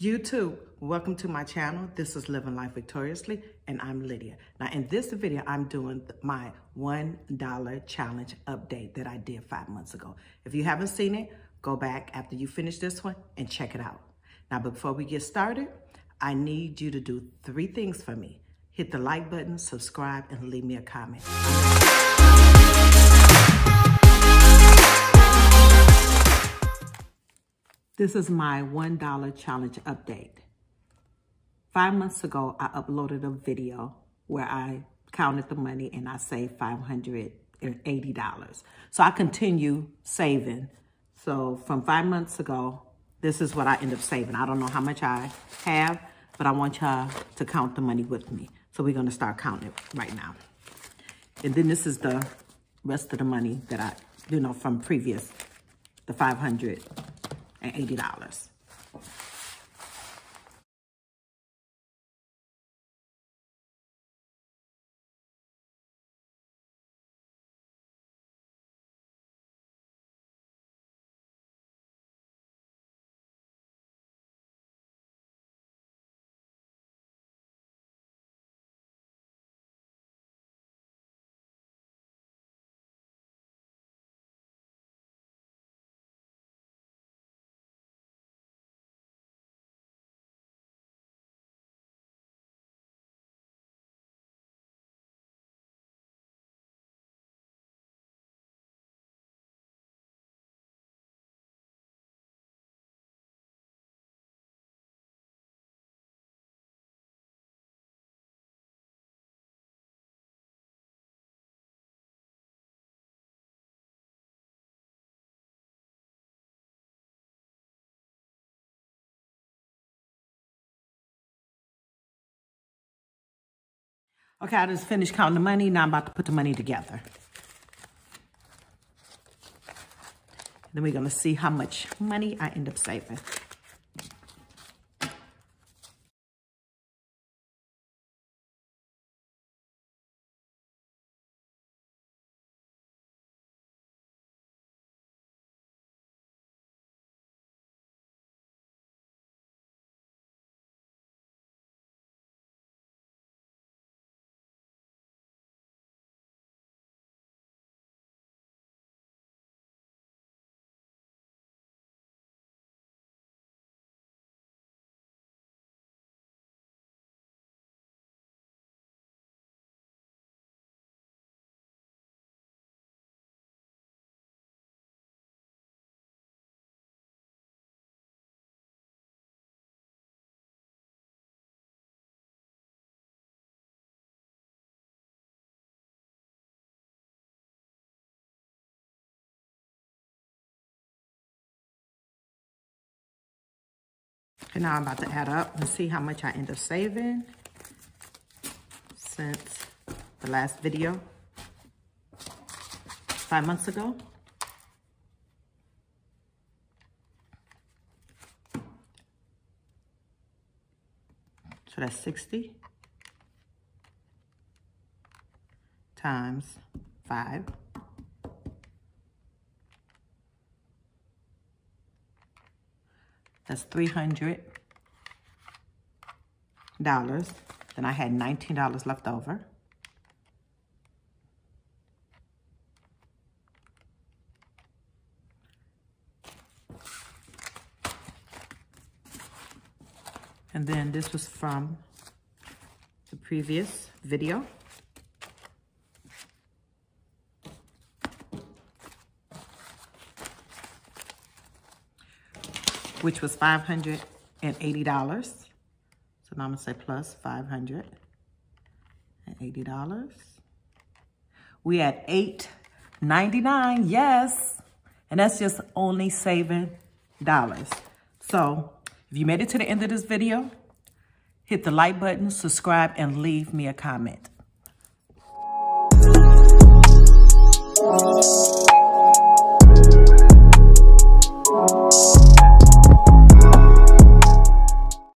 YouTube, welcome to my channel. This is Living Life Victoriously, and I'm Lydia. Now, in this video, I'm doing my $1 challenge update that I did five months ago. If you haven't seen it, go back after you finish this one and check it out. Now, before we get started, I need you to do three things for me. Hit the like button, subscribe, and leave me a comment. This is my $1 challenge update. Five months ago, I uploaded a video where I counted the money and I saved $580. So I continue saving. So from five months ago, this is what I end up saving. I don't know how much I have, but I want y'all to count the money with me. So we're gonna start counting right now. And then this is the rest of the money that I, you know, from previous, the 500 Eighty dollars. Okay, I just finished counting the money. Now I'm about to put the money together. Then we're going to see how much money I end up saving. And now I'm about to add up and see how much I end up saving since the last video five months ago. So that's 60 times five. That's $300. Then I had $19 left over. And then this was from the previous video. Which was $580. So now I'm gonna say plus $580. We at $8.99, yes. And that's just only saving dollars. So if you made it to the end of this video, hit the like button, subscribe, and leave me a comment.